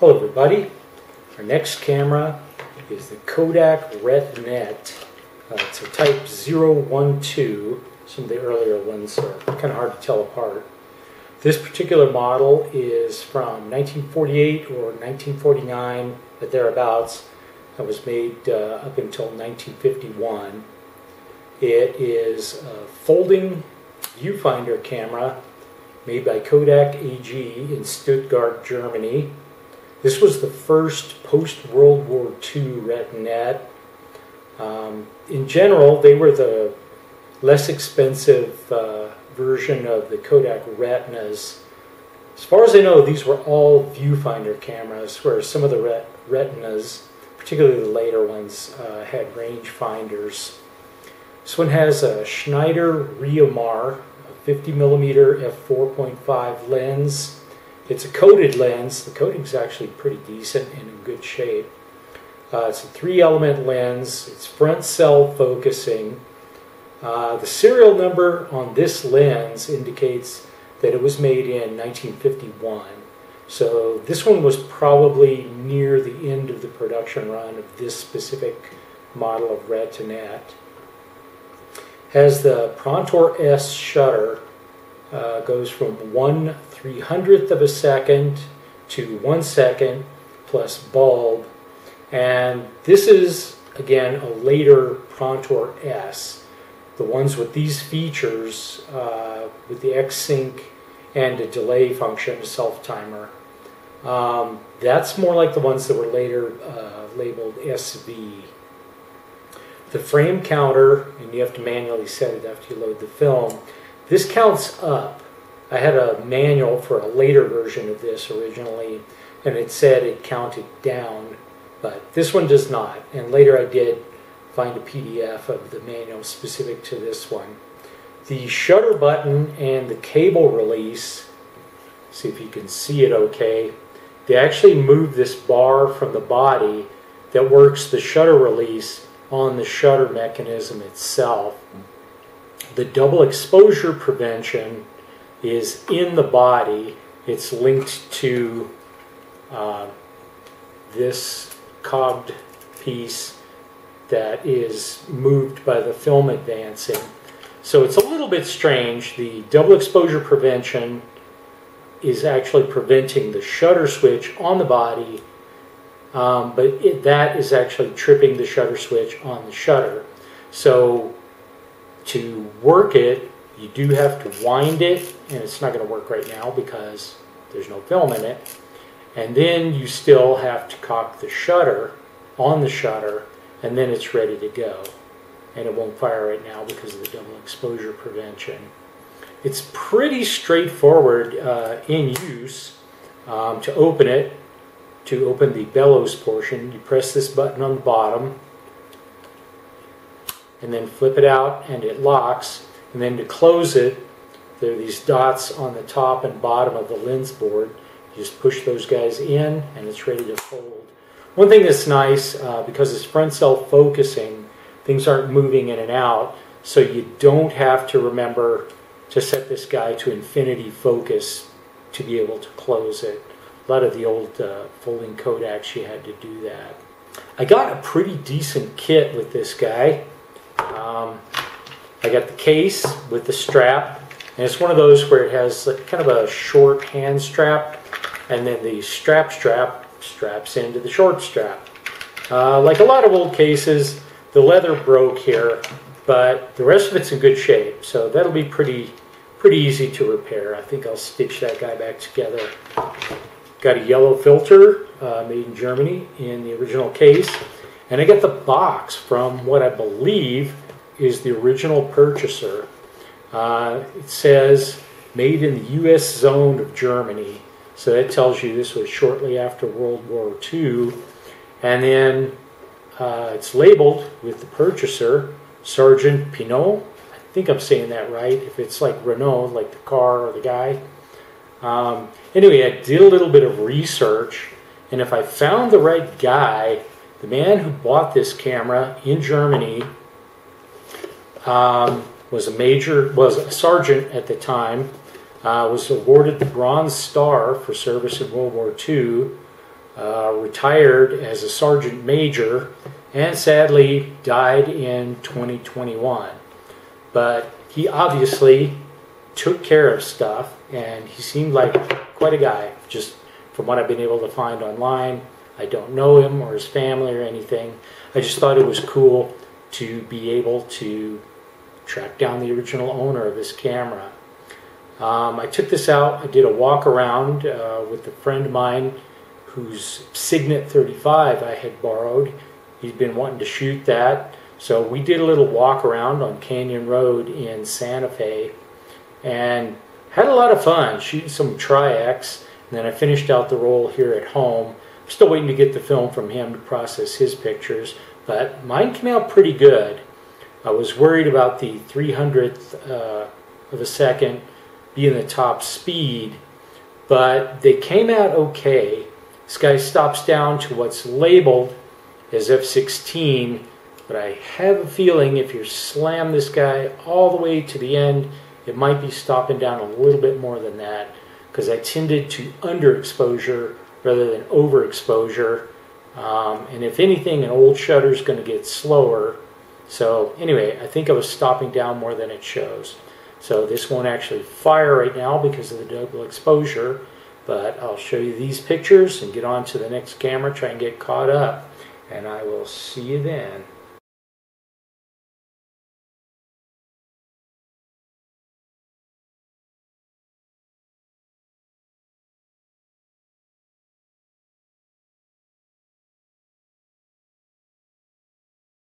Hello everybody. Our next camera is the Kodak Retinette. Uh, it's a type 012. Some of the earlier ones are kind of hard to tell apart. This particular model is from 1948 or 1949, at thereabouts. It was made uh, up until 1951. It is a folding viewfinder camera made by Kodak AG in Stuttgart, Germany. This was the first post-World War II Retinette. Um, in general, they were the less expensive uh, version of the Kodak Retinas. As far as I know, these were all viewfinder cameras, whereas some of the ret Retinas, particularly the later ones, uh, had range finders. This one has a Schneider Reomar 50 millimeter f4.5 lens. It's a coated lens. The coating's actually pretty decent and in good shape. Uh, it's a three element lens. It's front cell focusing. Uh, the serial number on this lens indicates that it was made in 1951. So this one was probably near the end of the production run of this specific model of Retinette has the Prontor S shutter, uh, goes from 1 300th of a second to 1 second plus bulb. And this is, again, a later Prontor S. The ones with these features, uh, with the X-Sync and a delay function, a self-timer, um, that's more like the ones that were later uh, labeled SV the frame counter, and you have to manually set it after you load the film, this counts up. I had a manual for a later version of this originally, and it said it counted down, but this one does not. And later I did find a PDF of the manual specific to this one. The shutter button and the cable release, see if you can see it okay, they actually move this bar from the body that works the shutter release on the shutter mechanism itself. The double exposure prevention is in the body. It's linked to uh, this cogged piece that is moved by the film advancing. So it's a little bit strange. The double exposure prevention is actually preventing the shutter switch on the body um, but it, that is actually tripping the shutter switch on the shutter. So to work it, you do have to wind it, and it's not going to work right now because there's no film in it. And then you still have to cock the shutter on the shutter, and then it's ready to go. And it won't fire right now because of the double exposure prevention. It's pretty straightforward uh, in use. Um, to open it, to open the bellows portion, you press this button on the bottom and then flip it out and it locks. And then to close it, there are these dots on the top and bottom of the lens board. You just push those guys in and it's ready to fold. One thing that's nice, uh, because it's front cell focusing, things aren't moving in and out, so you don't have to remember to set this guy to infinity focus to be able to close it a lot of the old uh, folding Kodaks, you had to do that. I got a pretty decent kit with this guy. Um, I got the case with the strap, and it's one of those where it has kind of a short hand strap, and then the strap strap straps into the short strap. Uh, like a lot of old cases, the leather broke here, but the rest of it's in good shape, so that'll be pretty pretty easy to repair. I think I'll stitch that guy back together. Got a yellow filter uh, made in Germany in the original case. And I got the box from what I believe is the original purchaser. Uh, it says made in the U.S. zone of Germany. So that tells you this was shortly after World War II. And then uh, it's labeled with the purchaser, Sergeant Pinot. I think I'm saying that right. If it's like Renault, like the car or the guy. Um, anyway, I did a little bit of research, and if I found the right guy, the man who bought this camera in Germany um, was a major, was a sergeant at the time, uh, was awarded the Bronze Star for service in World War II. uh, retired as a sergeant major, and sadly died in 2021. But he obviously took care of stuff, and he seemed like quite a guy, just from what I've been able to find online. I don't know him or his family or anything. I just thought it was cool to be able to track down the original owner of this camera. Um, I took this out, I did a walk around uh, with a friend of mine whose Signet 35 I had borrowed. He's been wanting to shoot that. So we did a little walk around on Canyon Road in Santa Fe and had a lot of fun shooting some Tri-X. And then I finished out the roll here at home. I'm still waiting to get the film from him to process his pictures, but mine came out pretty good. I was worried about the 300th uh, of a second being the top speed, but they came out okay. This guy stops down to what's labeled as F16, but I have a feeling if you slam this guy all the way to the end, it might be stopping down a little bit more than that because I tended to underexposure rather than overexposure. Um, and if anything, an old shutter is going to get slower. So anyway, I think I was stopping down more than it shows. So this won't actually fire right now because of the double exposure, but I'll show you these pictures and get on to the next camera, try and get caught up, and I will see you then.